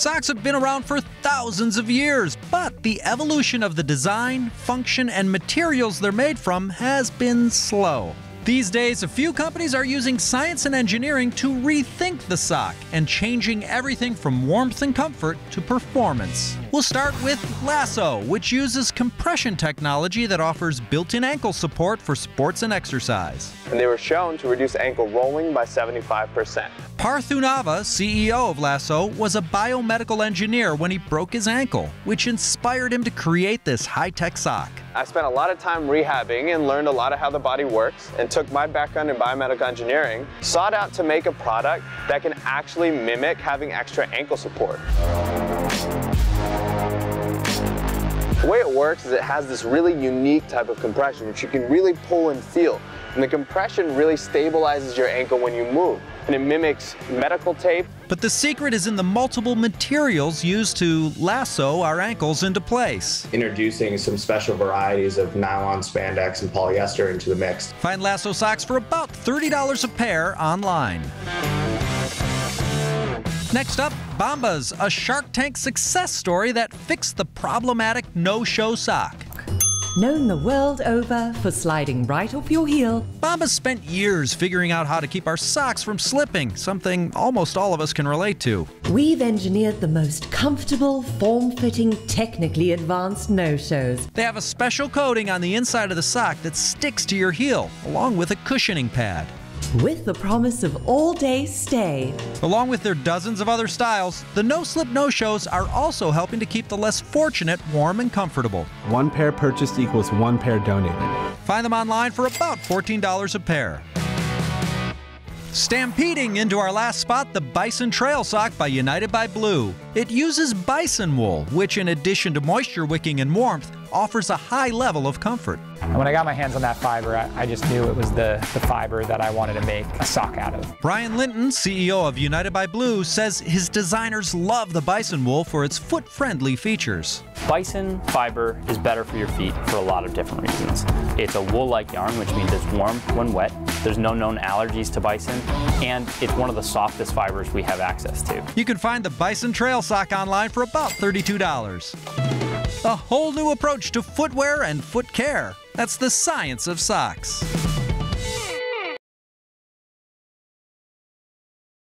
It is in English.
Socks have been around for thousands of years, but the evolution of the design, function, and materials they're made from has been slow. These days, a few companies are using science and engineering to rethink the sock and changing everything from warmth and comfort to performance. We'll start with Lasso, which uses compression technology that offers built in ankle support for sports and exercise. And they were shown to reduce ankle rolling by 75%. Parthunava, CEO of Lasso, was a biomedical engineer when he broke his ankle, which inspired him to create this high tech sock. I spent a lot of time rehabbing and learned a lot of how the body works and took my background in biomedical engineering, sought out to make a product that can actually mimic having extra ankle support. The way it works is it has this really unique type of compression which you can really pull and feel. And the compression really stabilizes your ankle when you move. And it mimics medical tape. But the secret is in the multiple materials used to lasso our ankles into place. Introducing some special varieties of nylon, spandex, and polyester into the mix. Find lasso socks for about $30 a pair online. Next up, Bombas, a Shark Tank success story that fixed the problematic no show sock. Known the world over for sliding right off your heel, Bombas spent years figuring out how to keep our socks from slipping, something almost all of us can relate to. we've engineered the most comfortable, form fitting, technically advanced no shows. They have a special coating on the inside of the sock that sticks to your heel, along with a cushioning pad. With the promise of all day stay, Along with their dozens of other styles, the no slip no shows are also helping to keep the less fortunate warm and comfortable. One pair purchased equals one pair donated. Find them online for about $14 a pair. Stampeding into our last spot, the Bison Trail Sock by United by Blue. It uses bison wool, which, in addition to moisture wicking and warmth, offers a high level of comfort. And when I got my hands on that fiber, I, I just knew it was the, the fiber that I wanted to make a sock out of. Brian Linton, CEO of United by Blue, says his designers love the bison wool for its foot friendly features. Bison fiber is better for your feet for a lot of different reasons. It's a wool-like yarn, which means it's warm when wet. There's no known allergies to bison, and it's one of the softest fibers we have access to. You can find the Bison Trail Sock online for about $32. A whole new approach to footwear and foot care. That's the science of socks.